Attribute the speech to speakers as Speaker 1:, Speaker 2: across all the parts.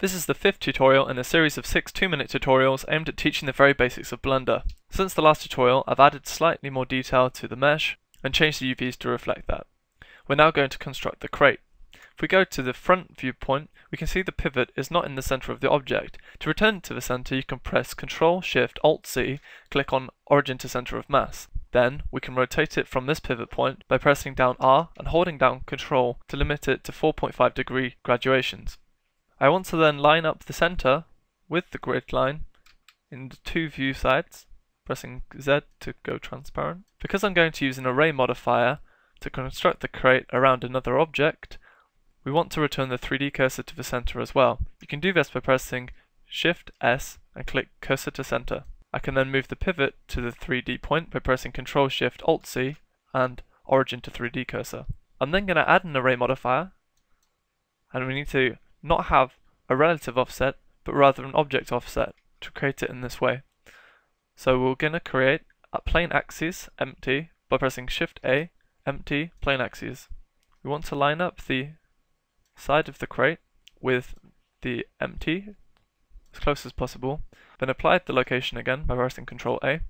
Speaker 1: This is the fifth tutorial in a series of six two-minute tutorials aimed at teaching the very basics of Blender. Since the last tutorial, I've added slightly more detail to the mesh and changed the UVs to reflect that. We're now going to construct the crate. If we go to the front viewpoint, we can see the pivot is not in the center of the object. To return to the center, you can press Ctrl Shift Alt C, click on Origin to Center of Mass. Then, we can rotate it from this pivot point by pressing down R and holding down Ctrl to limit it to 4.5 degree graduations. I want to then line up the center with the grid line in the two view sides, pressing Z to go transparent. Because I'm going to use an array modifier to construct the crate around another object, we want to return the 3D cursor to the center as well. You can do this by pressing Shift S and click cursor to center. I can then move the pivot to the 3D point by pressing Ctrl Shift Alt C and origin to 3D cursor. I'm then going to add an array modifier and we need to not have a relative offset, but rather an object offset to create it in this way. So we're going to create a plain axis empty by pressing Shift A, empty plain axis. We want to line up the side of the crate with the empty as close as possible, then apply the location again by pressing Ctrl A,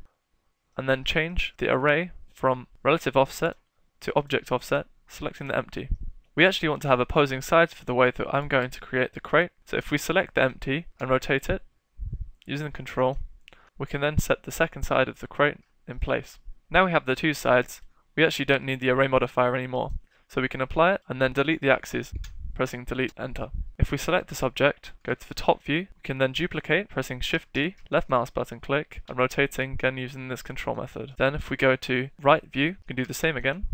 Speaker 1: and then change the array from relative offset to object offset, selecting the empty. We actually want to have opposing sides for the way that I'm going to create the crate. So if we select the empty and rotate it, using control, we can then set the second side of the crate in place. Now we have the two sides, we actually don't need the array modifier anymore. So we can apply it and then delete the axes, pressing delete enter. If we select this object, go to the top view, we can then duplicate, pressing shift D, left mouse button click, and rotating again using this control method. Then if we go to right view, we can do the same again,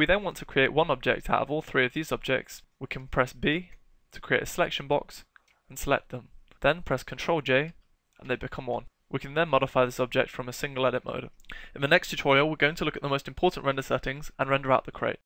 Speaker 1: we then want to create one object out of all three of these objects, we can press B to create a selection box and select them. Then press Ctrl J and they become one. We can then modify this object from a single edit mode. In the next tutorial, we're going to look at the most important render settings and render out the crate.